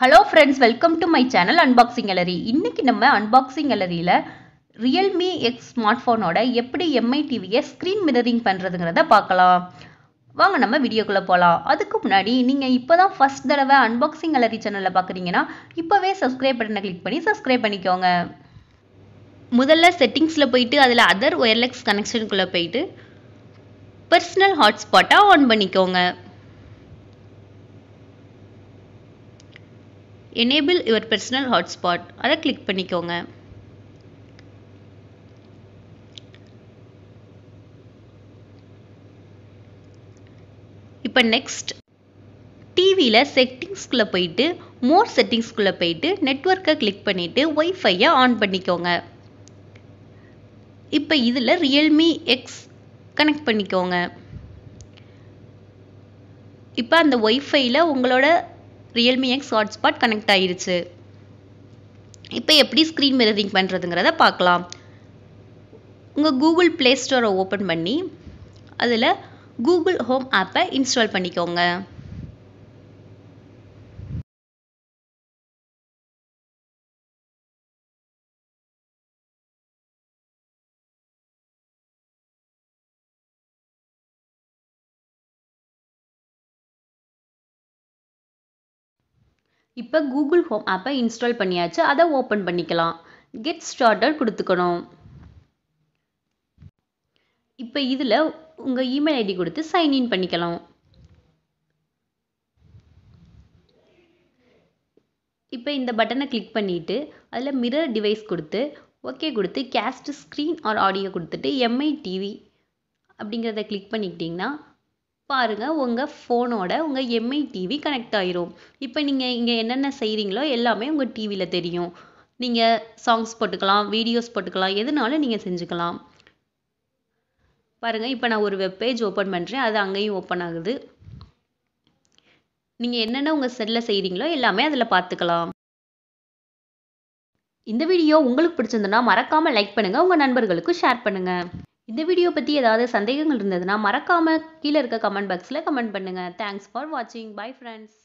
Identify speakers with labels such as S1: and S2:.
S1: Hello friends welcome to my channel unboxing gallery இன்னைக்கு நம்ம unboxing கேலரியில் ரியல்மி எக்ஸ் ஸ்மார்ட் ஃபோனோட எப்படி எம்ஐ டிவியை ஸ்க்ரீன் மிரரிங் பண்ணுறதுங்கிறத பார்க்கலாம். வாங்க நம்ம வீடியோக்குள்ளே போகலாம் அதுக்கு முன்னாடி நீங்கள் இப்போ தான் ஃபஸ்ட் தடவை அன்பாக்சிங் கேலரி சேனலில் பார்க்குறீங்கன்னா இப்போவே சப்ஸ்கிரைப் பட்டனை கிளிக் பண்ணி சப்ஸ்கிரைப் பண்ணிக்கோங்க. முதல்ல செட்டிங்ஸில் போயிட்டு அதில் அதர் ஒயர்லெக்ஸ் கனெக்ஷனுக்குள்ளே போயிட்டு பர்சனல் ஹாட்ஸ்பாட்டாக ஆன் பண்ணிக்கோங்க. எனேபிள் யுவர் பர்சனல் ஹாட்ஸ்பாட் அதை கிளிக் பண்ணிக்கோங்க. இப்போ நெக்ஸ்ட் டிவியில் செட்டிங்ஸ்குள்ளே போயிட்டு மோர் செட்டிங்ஸ்குள்ளே போயிட்டு நெட்ஒர்க்கை கிளிக் பண்ணிவிட்டு ஒய்ஃபையை ஆன் பண்ணிக்கோங்க. இப்போ இதில் ரியல்மி எக்ஸ் கனெக்ட் பண்ணிக்கோங்க. இப்போ அந்த ஒய்ஃபையில் உங்களோட ரியல்மி எக்ஸ் ஹாட்ஸ்பாட் கனெக்ட் ஆயிருச்சு. இப்போ எப்படி ஸ்க்ரீன் மிரரிங் பண்ணுறதுங்கிறத பார்க்கலாம். உங்கள் கூகுள் ப்ளே ஸ்டோரை ஓப்பன் பண்ணி அதில் கூகுள் ஹோம் ஆப்பை இன்ஸ்டால் பண்ணிக்கோங்க. இப்போ கூகுள் ஹோம் ஆப்பை இன்ஸ்டால் பண்ணியாச்சு. அதை ஓப்பன் பண்ணிக்கலாம். கெட் ஸ்டார்டட் கொடுத்துக்கணும். இப்போ இதில் உங்கள் இமெயில் ஐடி கொடுத்து சைன்இன் பண்ணிக்கலாம். இப்போ இந்த பட்டனை கிளிக் பண்ணிவிட்டு அதில் மிரர் டிவைஸ் கொடுத்து ஓகே கொடுத்து கேஸ்ட் ஸ்க்ரீன் ஆர் ஆடியோ கொடுத்துட்டு எம்ஐ டிவி அப்படிங்கிறத கிளிக் பண்ணிக்கிட்டிங்கன்னா பாருங்கள் உங்கள் ஃபோனோட உங்கள் எம்ஐ டிவி கனெக்ட் ஆயிரும். இப்போ நீங்கள் இங்கே என்னென்ன செய்கிறீங்களோ எல்லாமே உங்கள் டிவியில் தெரியும். நீங்கள் சாங்ஸ் போட்டுக்கலாம் வீடியோஸ் போட்டுக்கலாம் எதுனாலும் நீங்கள் செஞ்சுக்கலாம். பாருங்கள் இப்போ நான் ஒரு வெப்பேஜ் ஓப்பன் பண்ணுறேன் அது அங்கேயும் ஓப்பன் ஆகுது. நீங்கள் என்னென்ன உங்கள் செல்லில் செய்கிறீங்களோ எல்லாமே அதில் பார்த்துக்கலாம். இந்த வீடியோ உங்களுக்கு பிடிச்சிருந்ததுன்னா மறக்காமல் லைக் பண்ணுங்கள் உங்கள் நண்பர்களுக்கும் ஷேர் பண்ணுங்கள் இந்த வீடியோ பற்றி ஏதாவது சந்தேகங்கள் இருந்ததுன்னா மறக்காமல் கீழே இருக்க கமெண்ட் பாக்ஸில் கமெண்ட் பண்ணுங்கள் தேங்க்ஸ் ஃபார் வாட்சிங் பை ஃப்ரெண்ட்ஸ்